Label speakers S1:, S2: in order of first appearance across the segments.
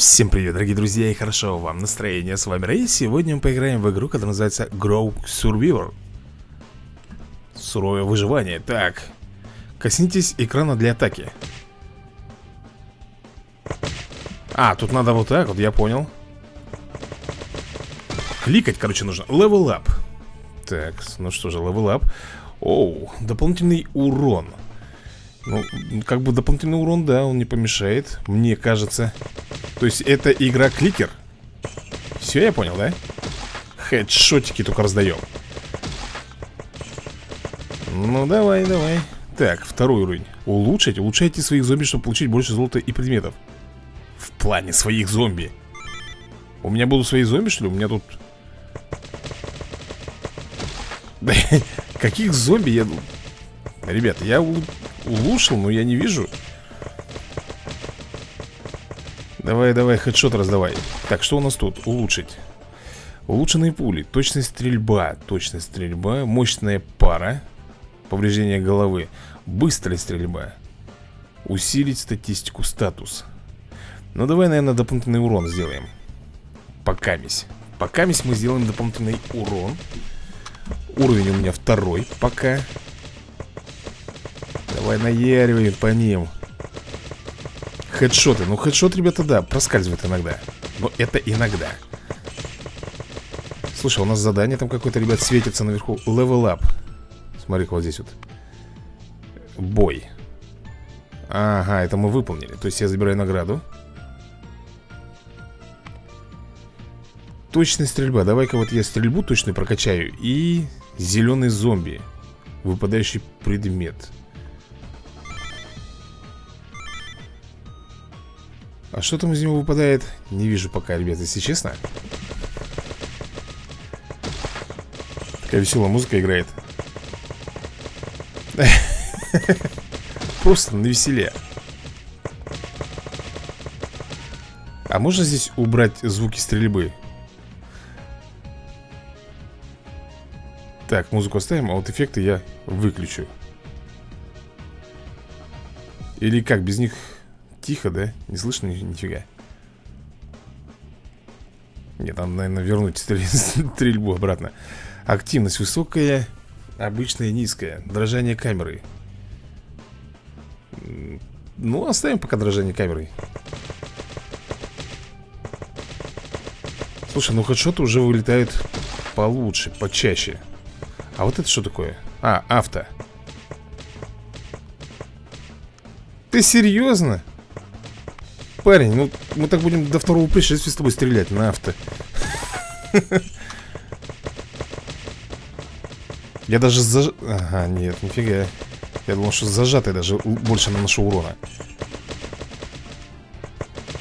S1: Всем привет, дорогие друзья, и хорошо вам настроение. С вами Рэй. Сегодня мы поиграем в игру, которая называется Grow Survivor. Суровое выживание. Так, коснитесь экрана для атаки. А, тут надо вот так вот, я понял. Кликать, короче, нужно. Level up. Так, ну что же, level up. Оу, дополнительный урон. Ну, как бы дополнительный урон, да, он не помешает, мне кажется. То есть это игра-кликер Все, я понял, да? Хедшотики только раздаем Ну, давай, давай. Так, второй уровень. Улучшить, улучшайте своих зомби, чтобы получить больше золота и предметов. В плане своих зомби. У меня будут свои зомби, что ли? У меня тут... Каких зомби я... Ребята, я улучшил, но я не вижу Давай, давай, хедшот раздавай. Так, что у нас тут? Улучшить. Улучшенные пули, точность стрельба. Точность стрельба, мощная пара. Повреждение головы. Быстрая стрельба. Усилить статистику, статус. Ну давай, наверное, дополнительный урон сделаем. Покамись Покамись мы сделаем дополнительный урон. Уровень у меня второй пока. Давай наяривай по ним Хедшоты. Ну, хедшот, ребята, да, проскальзывает иногда. Но это иногда. Слушай, у нас задание там какое-то, ребят, светится наверху. Level up. смотри вот здесь вот. Бой. Ага, это мы выполнили. То есть я забираю награду. Точная стрельба. Давай-ка вот я стрельбу точно прокачаю. И зеленый зомби. Выпадающий предмет. А что там из него выпадает? Не вижу пока, ребят, если честно Такая веселая музыка играет Просто на веселе А можно здесь убрать звуки стрельбы? Так, музыку оставим, а вот эффекты я выключу Или как, без них Тихо, да? Не слышно ни нифига. Нет, надо, наверное, вернуть стрельбу обратно. Активность высокая Обычная низкая. Дрожание камеры. Ну, оставим пока дрожание камеры Слушай, ну хедшоты уже вылетают получше, почаще. А вот это что такое? А, авто. Ты серьезно? Парень, ну мы так будем до второго пришествия с тобой стрелять на авто. Я даже заж... Ага, нет, нифига. Я думал, что зажатый даже больше наношу урона.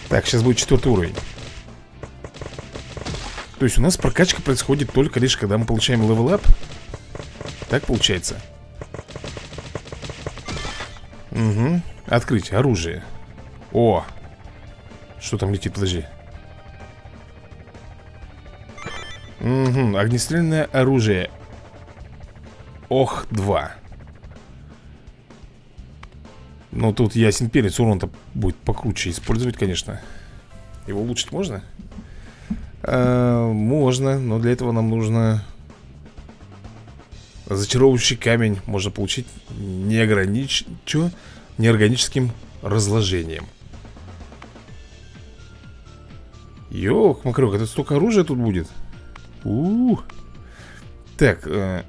S1: Так, сейчас будет четвертый уровень. То есть у нас прокачка происходит только лишь, когда мы получаем level up. Так получается. Угу. Открыть оружие. О, что там летит? Подожди. Угу, огнестрельное оружие. Ох, 2. Ну, тут ясен перец, урон-то будет покруче использовать, конечно. Его улучшить можно? А, можно, но для этого нам нужно... Зачаровывающий камень можно получить неогранич... Чё? неорганическим разложением. Ёх, макрёк, это столько оружия тут будет? У, -у, -у. Так, э,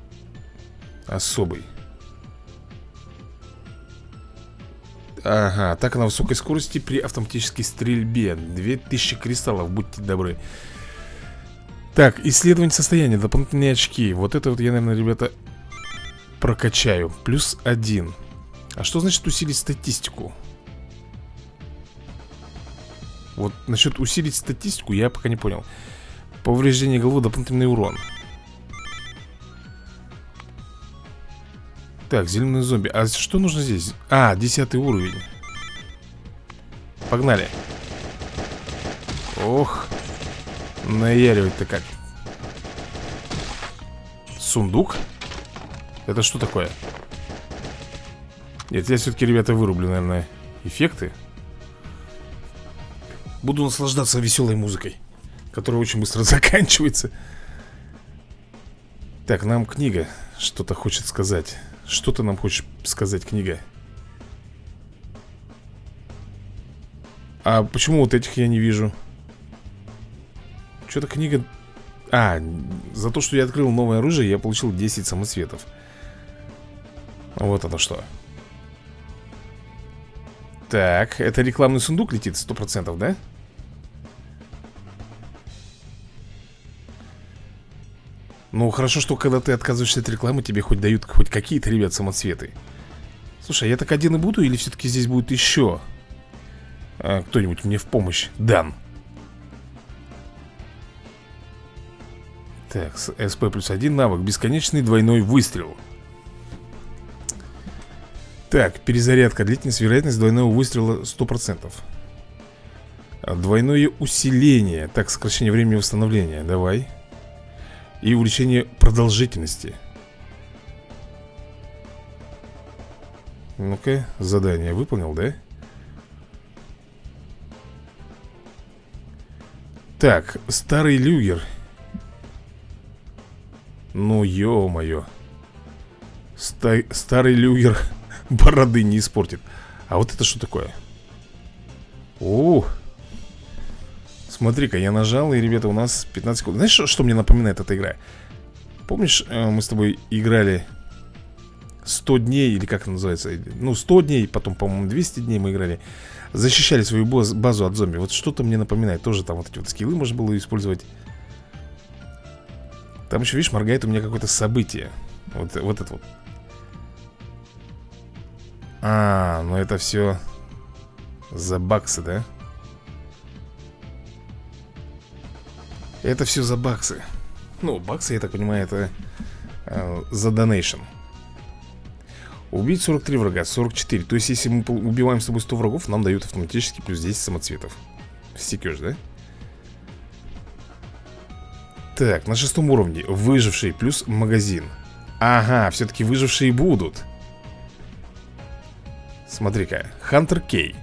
S1: особый. Ага, атака на высокой скорости при автоматической стрельбе. 2000 кристаллов, будьте добры. Так, исследование состояния, дополнительные очки. Вот это вот я, наверное, ребята, прокачаю. Плюс один. А что значит усилить статистику? Вот насчет усилить статистику я пока не понял. Повреждение головы, дополнительный урон. Так, зеленый зомби. А что нужно здесь? А, десятый уровень. Погнали. Ох Наяривать-то как. Сундук? Это что такое? Нет, я все-таки, ребята, вырублю, наверное, эффекты Буду наслаждаться веселой музыкой Которая очень быстро заканчивается Так, нам книга Что-то хочет сказать Что ты нам хочешь сказать, книга? А почему вот этих я не вижу? Что-то книга... А, за то, что я открыл новое оружие, я получил 10 самоцветов Вот это что Так, это рекламный сундук летит 100%, да? Ну, хорошо, что когда ты отказываешься от рекламы Тебе хоть дают хоть какие-то, ребят, самоцветы. Слушай, а я так один и буду Или все-таки здесь будет еще а, Кто-нибудь мне в помощь дан? Так, СП плюс один навык Бесконечный двойной выстрел. Так, перезарядка Длительность, вероятность двойного выстрела 100% а, Двойное усиление. Так, сокращение времени восстановления. Давай и увеличение продолжительности Ну-ка, задание выполнил, да? Так, старый люгер Ну, ё-моё Ста Старый люгер бороды не испортит А вот это что такое? Ух Смотри-ка, я нажал, и, ребята, у нас 15 секунд Знаешь, что, что мне напоминает эта игра? Помнишь, э, мы с тобой играли 100 дней, или как это называется? Ну, 100 дней, потом, по-моему, 200 дней мы играли Защищали свою базу от зомби Вот что-то мне напоминает Тоже там вот эти вот скиллы можно было использовать Там еще, видишь, моргает у меня какое-то событие Вот, вот это вот А, ну это все За баксы, да? Это все за баксы. Ну, баксы, я так понимаю, это э, за донейшн. Убить 43 врага, 44 То есть, если мы убиваем с тобой 100 врагов Нам дают автоматически плюс 10 самоцветов. Секешь, да? Так, на шестом уровне. Выживший плюс магазин. Ага, все-таки выжившие будут. Смотри-ка, Хантер Кей.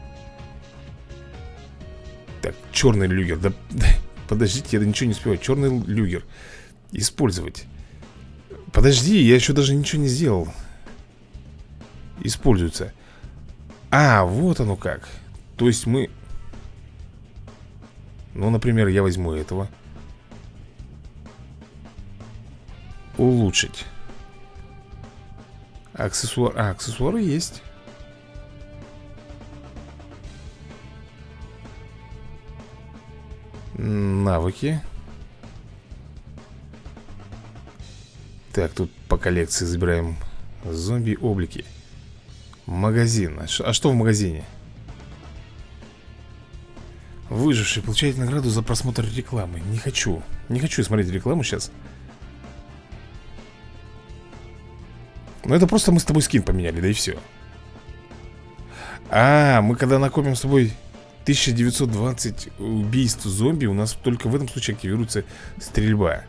S1: Так, черный люгер Да, Подождите, я ничего не успеваю. Черный люгер. Использовать. Подожди, я еще даже ничего не сделал. Используется. А, вот оно как. То есть мы Ну, например, я возьму этого. Улучшить. Аксессуар... А, аксессуары есть Навыки. Так, тут по коллекции забираем Зомби-облики Магазин. А что в магазине? Выживший получает награду за просмотр рекламы. Не хочу. Не хочу смотреть рекламу сейчас Ну это просто мы с тобой скин поменяли, да и все А, мы когда накопим с тобой 1920 убийств зомби У нас только в этом случае активируется стрельба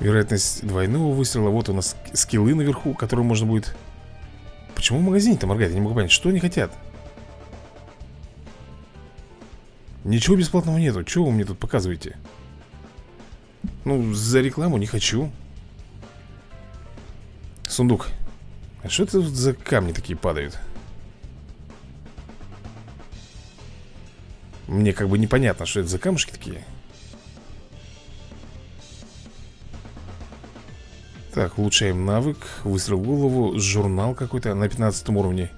S1: Вероятность двойного выстрела Вот у нас скиллы наверху, которые можно будет Почему в магазине-то моргает? Я не могу понять, что они хотят? Ничего бесплатного нету Чего вы мне тут показываете? Ну, за рекламу не хочу Сундук А что это за камни такие падают? Мне как бы непонятно, что это за камушки такие. Так, улучшаем навык Выстрел в голову, журнал какой-то на 15 уровне.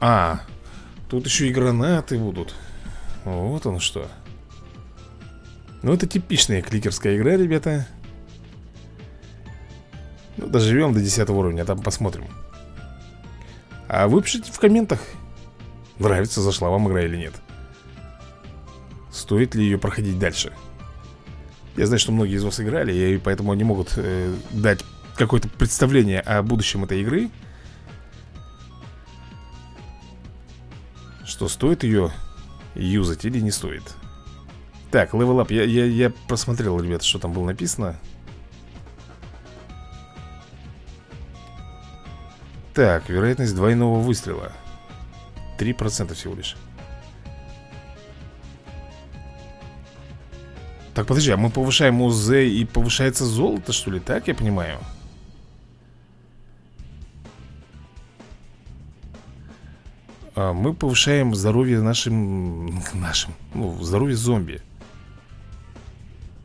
S1: А, тут еще и гранаты будут. Вот он что. Ну, это типичная кликерская игра, ребята. Ну, Доживем до 10 уровня, а там посмотрим. А вы пишите в комментах Нравится, зашла вам игра или нет Стоит ли ее проходить дальше? Я знаю, что многие из вас играли И поэтому они могут э, дать какое-то представление о будущем этой игры. Что стоит ее юзать или не стоит? Так, level up. Я, я, я просмотрел, ребята, что там было написано. Так, вероятность двойного выстрела. 3% всего лишь Так, подожди, а мы повышаем УЗ и повышается золото, что ли? Так я понимаю? а Мы повышаем здоровье нашим... Нашим, ну, здоровье зомби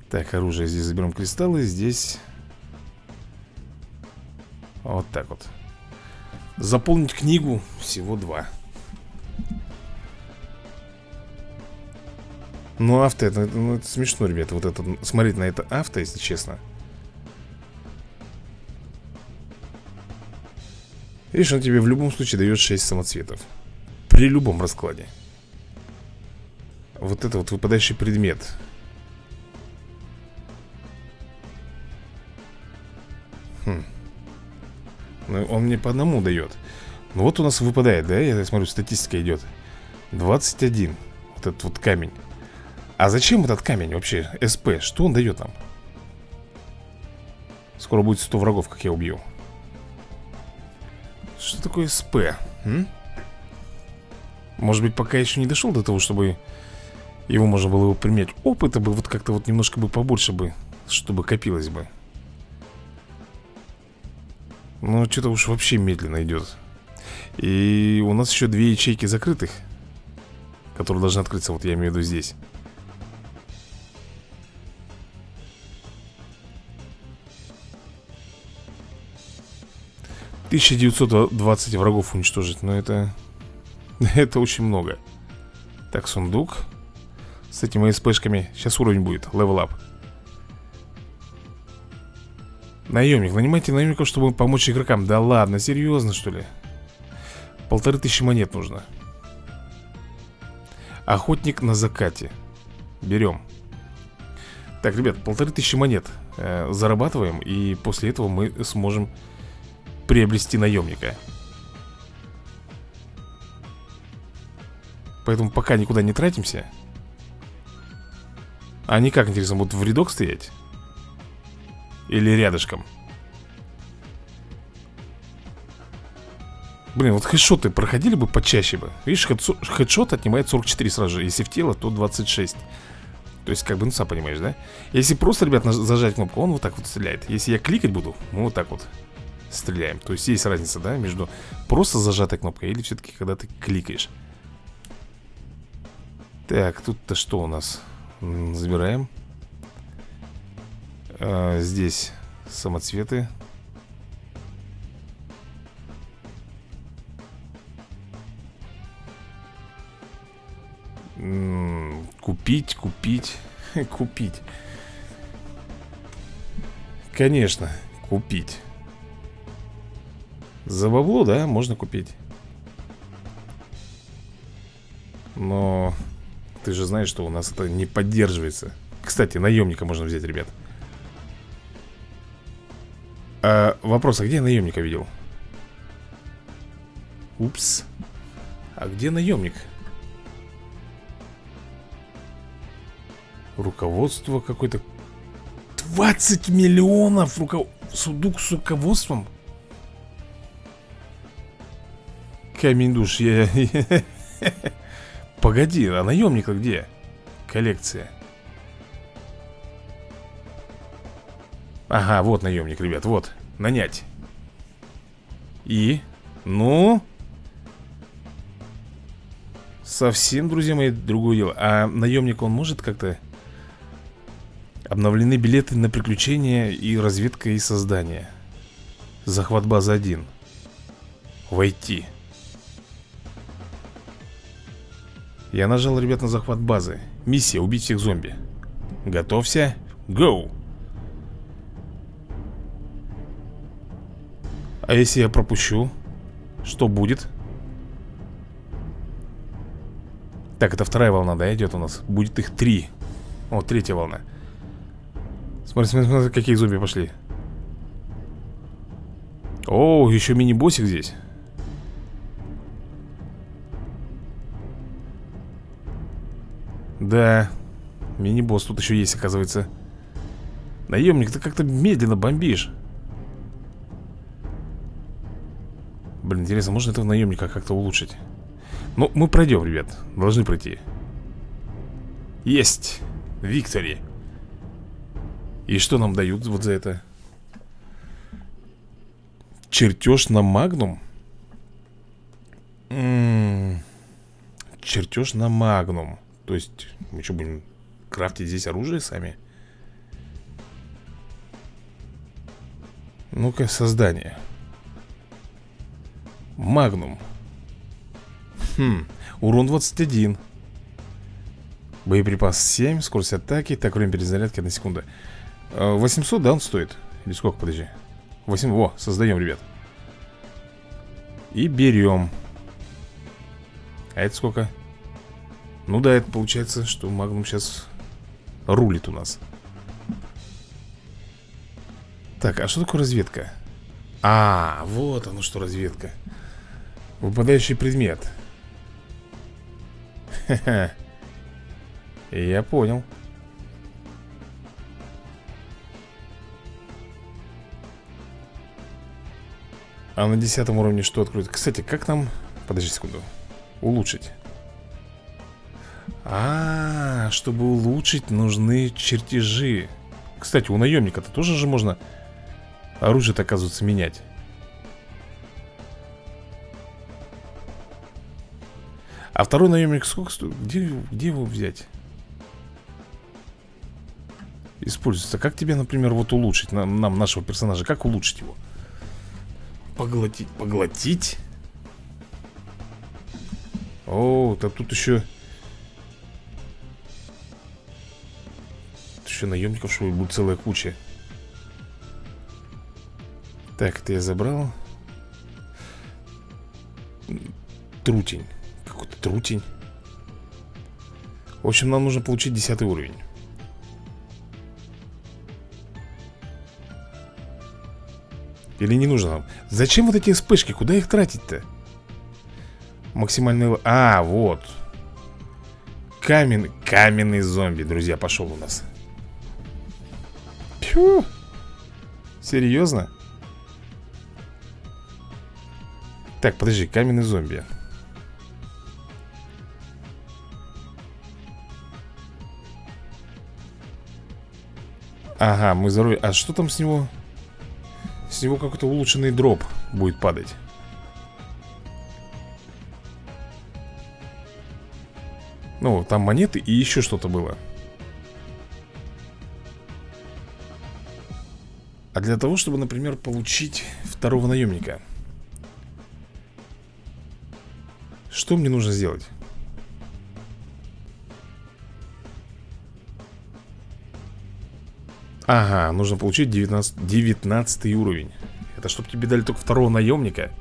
S1: Так, оружие здесь заберем кристаллы Здесь... Вот так вот Заполнить книгу всего два Ну, авто, это, ну, это смешно, ребята Вот это, смотреть на это авто, если честно. Видишь, он тебе в любом случае дает 6 самоцветов. При любом раскладе. Вот это вот выпадающий предмет. Хм. Ну, Он мне по одному дает. Ну вот у нас выпадает, да? Я смотрю, статистика идет. 21 Вот этот вот камень А зачем этот камень вообще? СП, что он дает нам? Скоро будет 100 врагов, как я убью Что такое СП? М? Может быть, пока еще не дошел до того, чтобы его можно было бы применять. Опыта бы вот как-то вот немножко бы побольше бы, чтобы копилось бы. Но что-то уж вообще медленно идет. И у нас еще две ячейки закрытых, которые должны открыться, вот я имею в виду здесь. Тысяча девятьсот двадцать врагов уничтожить, но это Это очень много. Так, сундук. С этими СПшками Сейчас уровень будет, level up Наемник, нанимайте наемников, чтобы помочь игрокам. Да ладно, серьезно что ли? Полторы тысячи монет нужно. Охотник на закате. Берем. Так, ребят, полторы тысячи монет э, Зарабатываем И после этого мы сможем Приобрести наемника. Поэтому пока никуда не тратимся. А они как, интересно, будут в рядок стоять? Или рядышком? Блин, вот хедшоты проходили бы почаще бы. Видишь, хедшот отнимает 44 сразу же. Если в тело, то 26 То есть, как бы, ну, сам понимаешь, да? Если просто, ребят, зажать кнопку, он вот так вот стреляет. Если я кликать буду, мы вот так вот стреляем. То есть, есть разница, да, между просто зажатой кнопкой Или все-таки, когда ты кликаешь. Так, тут-то что у нас? Забираем. А, Здесь самоцветы. Купить, купить, купить. Конечно, купить За бабло, да, можно купить Но ты же знаешь, что у нас это не поддерживается Кстати, наемника можно взять, ребят а, Вопрос, а где я наемника видел? Упс А где наемник? Руководство какое-то 20 миллионов руков... Судук с руководством? Камень душ, я... Погоди, а наемника где? Коллекция Ага, вот наемник, ребят, вот Нанять И? Ну? Совсем, друзья мои, другое дело А наемник он может как-то Обновлены билеты на приключения и разведка и создание Захват базы 1 Войти Я нажал, ребят, на захват базы. Миссия, убить всех зомби. Готовься, гоу. А если я пропущу? Что будет? Так, это вторая волна, да, идет у нас? Будет их три. О, третья волна. Смотри, смотри, смотри, какие зомби пошли. О, еще мини-боссик здесь Да, мини-босс тут еще есть, оказывается Наемник, ты как-то медленно бомбишь Блин, интересно, можно этого наемника как-то улучшить? Ну, мы пройдем, ребят Должны пройти Есть! Виктори И что нам дают вот за это? Чертеж на магнум? М -м -м. Чертеж на магнум То есть мы что, будем крафтить здесь оружие сами? Ну-ка, создание. Магнум. Хм, урон 21 Боеприпас 7, скорость атаки Так, время перезарядки на секунду 800, да, он стоит? Или сколько, подожди? 8, во, создаем, ребят. И берем А это сколько? Ну да, это получается, что Магнум сейчас рулит у нас. Так, а что такое разведка? А, вот оно что разведка. Выпадающий предмет. Я понял. А на десятом уровне что откроет? Кстати, как нам... Подожди секунду Улучшить а, чтобы улучшить, нужны чертежи Кстати, у наемника-то тоже же можно Оружие-то, оказывается, менять А второй наемник сколько стоит? Где, где его взять? Используется Как тебе, например, вот улучшить нам, нам нашего персонажа? Как улучшить его? Поглотить, поглотить? О, да тут еще еще наемников, что будет целая куча. Так, это я забрал Трутень Какой-то трутень В общем, нам нужно получить десятый уровень. Или не нужно нам? Зачем вот эти вспышки? Куда их тратить-то? Максимальный... А, вот. Каменный, каменный зомби, друзья, пошел у нас Пью Серьезно? Так, подожди, каменный зомби. Ага, мы здоровье А что там с него? С него какой-то улучшенный дроп будет падать. Ну, там монеты и еще что-то было А для того, чтобы, например, получить второго наемника Что мне нужно сделать? Ага, нужно получить 19, 19 уровень. Это чтобы тебе дали только второго наемника.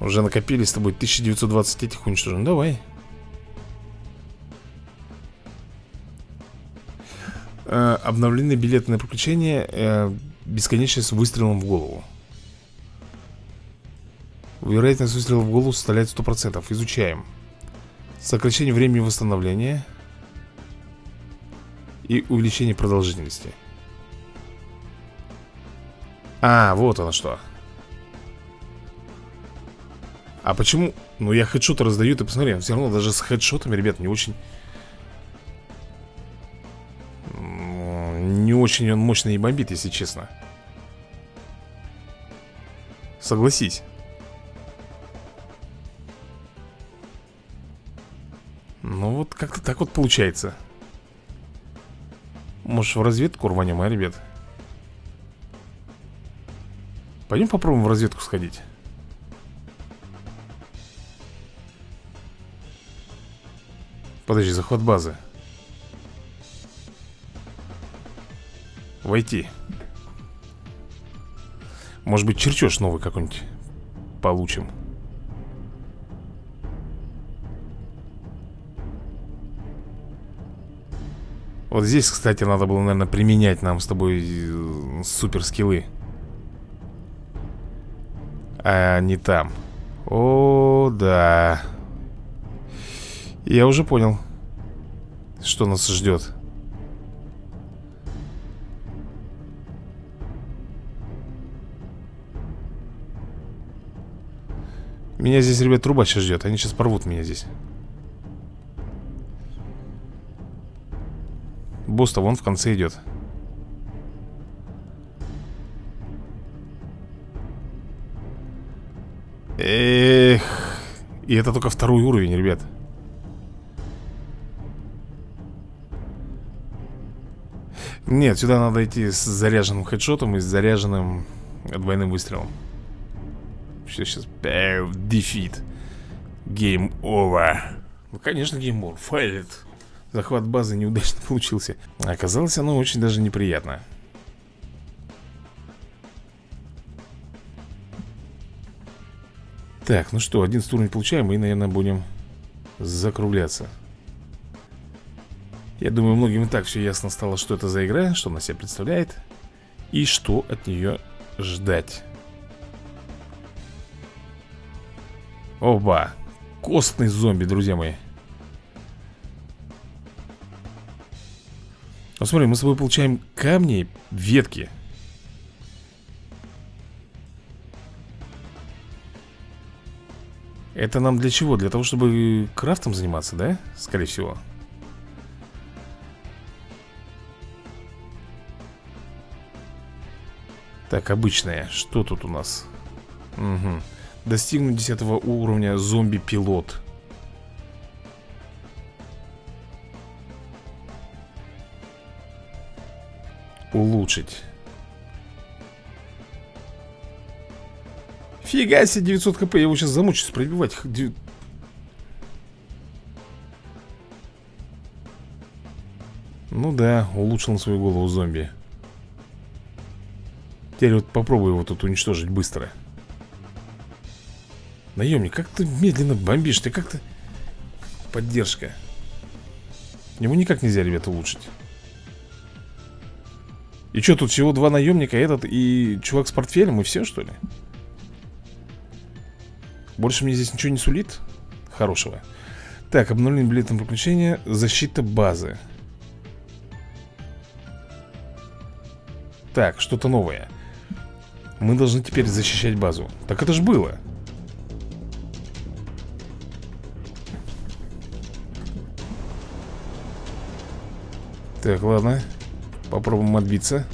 S1: Уже накопили с тобой 1920 этих уничтожим Давай Обновлены билеты на приключения э, Бесконечность с выстрелом в голову. Вероятность выстрела в голову составляет 100% Изучаем. Сокращение времени восстановления И увеличение продолжительности. А, вот оно что. А почему? Ну, я хедшоты раздаю, ты посмотри, все равно даже с хедшотами, ребят, не очень... Не очень он мощно и бомбит, если честно. Согласись. Ну, вот как-то так вот получается. Может, в разведку рванем, а, ребят? Пойдем попробуем в разведку сходить. Подожди, захват базы Войти. Может быть чертеж новый какой-нибудь Получим. Вот здесь, кстати, надо было, наверное, применять нам с тобой э, супер скиллы А не там. О, да. Я уже понял, что нас ждет. Меня здесь, ребят, труба сейчас ждет. Они сейчас порвут меня здесь. босс-то вон в конце идет Эх И это только второй уровень, ребят Нет, сюда надо идти с заряженным хедшотом и с заряженным двойным выстрелом Все, сейчас Defeat. Game over Ну, конечно, game over Failed. Захват базы неудачно получился. Оказалось, оно очень даже неприятно Так, ну что, один уровень получаем И, наверное, будем закругляться. Я думаю, многим и так все ясно стало, что это за игра Что она себя представляет И что от нее ждать Оба Костный зомби, друзья мои Ну смотри, мы с тобой получаем камни, ветки Это нам для чего? Для того, чтобы крафтом заниматься, да? Скорее всего Так, обычная Что тут у нас? Угу Достигнуть 10 уровня зомби-пилот. Улучшить. Фига себе 900 хп, я его сейчас замучусь пробивать Ну да, улучшил на свою голову зомби. Теперь вот попробую его тут уничтожить быстро Наемник, как ты медленно бомбишь Ты как-то... Поддержка. Ему никак нельзя, ребята, улучшить. И что, тут всего два наемника Этот и чувак с портфелем И все, что ли? Больше мне здесь ничего не сулит Хорошего. Так, обновление билетного приключения Защита базы. Так, что-то новое. Мы должны теперь защищать базу. Так это ж было Так, ладно. Попробуем отбиться.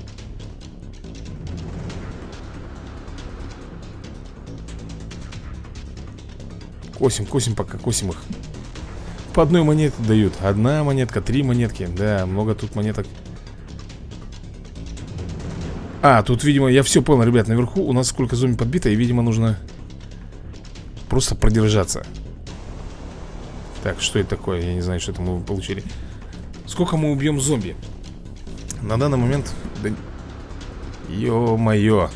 S1: Косим, косим пока, косим их. По одной монете дают. Одна монетка, три монетки. Да, много тут монеток. А, тут, видимо, я все понял, ребят Наверху у нас сколько зомби подбито И, видимо, нужно Просто продержаться. Так, что это такое? Я не знаю, что это мы получили Сколько мы убьем зомби? На данный момент... Да... Ё-моё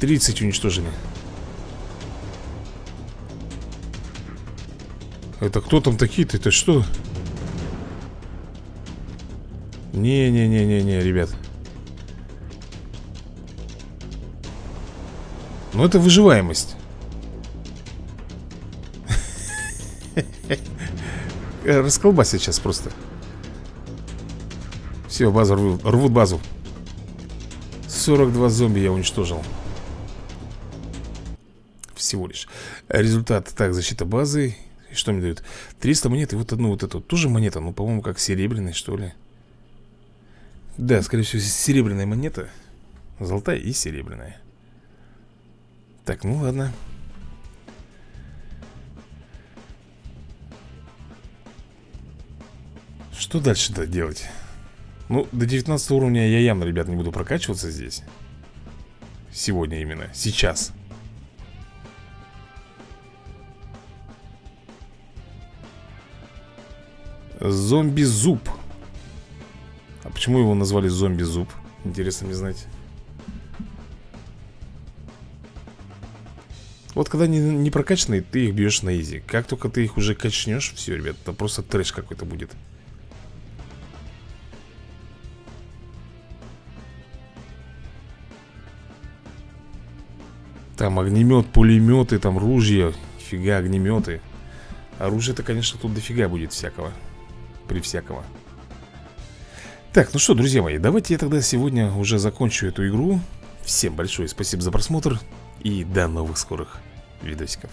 S1: 30 уничтожили Это кто там такие-то? Это что? Не-не-не-не-не, ребят Ну это выживаемость Расколбасят сейчас просто. Все, базу рвут, рвут базу. 42 зомби я уничтожил. Всего лишь. Результат, так, защита базы. И что мне дают? 300 монет и вот одну вот эту. Тоже монета, ну, по-моему, как серебряная, что ли. Да, скорее всего, серебряная монета. Золотая и серебряная. Так, ну ладно Что дальше-то делать? Ну, до 19 уровня я явно, ребят, не буду прокачиваться здесь. Сегодня именно, сейчас. Зомби-зуб. А почему его назвали зомби-зуб? Интересно мне знать. Вот когда они не прокачанные, ты их бьешь на изи. Как только ты их уже качнешь, все, ребят, это просто трэш какой-то будет Там огнемет, пулеметы, там ружья Фига огнеметы. Оружие-то, конечно, тут дофига будет всякого при всякого. Так, ну что, друзья мои, давайте я тогда сегодня уже закончу эту игру. Всем большое спасибо за просмотр И до новых скорых видосиков